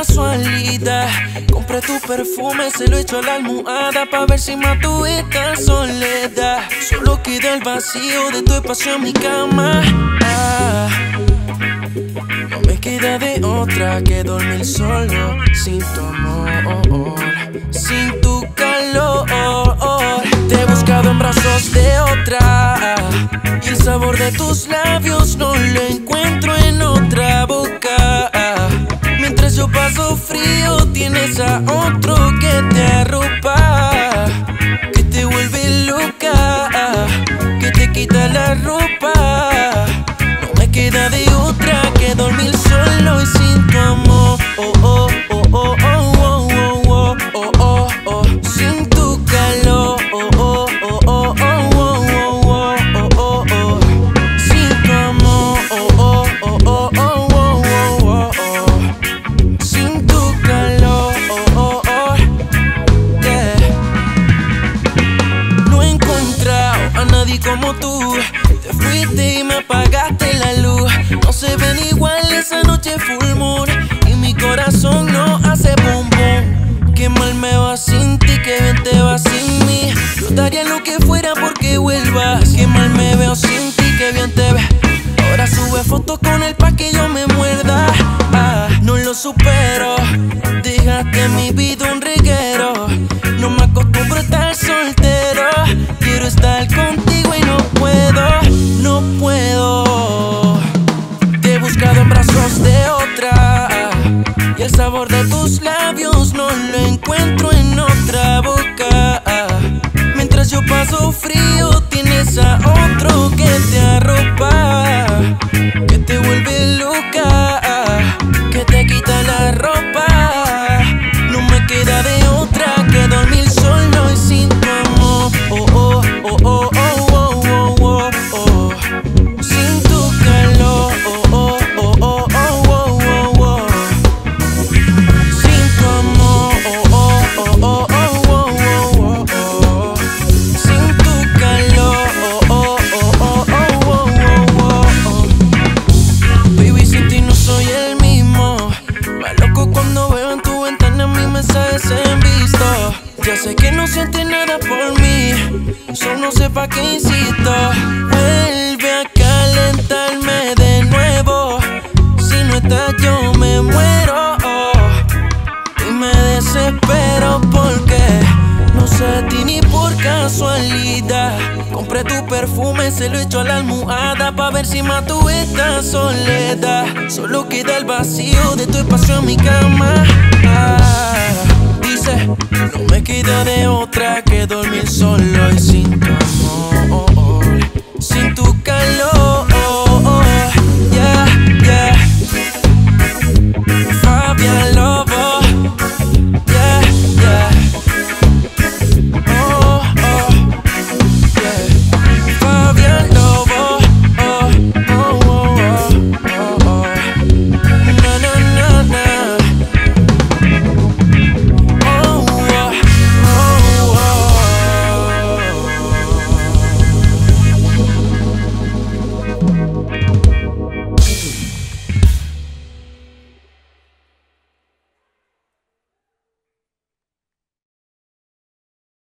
casualidad. Compré tu perfume, se lo echo a la almohada pa' ver si mato esta soledad. Solo queda el vacío de tu espacio en mi cama. Ah, no me queda de otra que dormir solo sin tu amor, sin tu calor. Te he buscado en brazos de otra y el sabor de tus labios no lo encuentro frío, tienes a otro que te arropa, que te vuelve loca, que te quita la ropa. Daría lo que fuera porque vuelvas. Qué mal me veo sin ti, qué bien te ves. Ahora sube fotos con él pa' que yo me muerda. Ah, no lo supero. Dejaste mi vida un reguero. Ya sé que no sientes nada por mí. Solo sé pa' qué insisto. Vuelve a calentarme de nuevo. Si no estás, yo me muero. Y me desespero porque no sé de ti ni por casualidad. Compré tu perfume, se lo echo a la almohada pa' ver si mato esta soledad. Solo queda el vacío de tu espacio en mi cama. Ah, no me queda de otra que dormir solo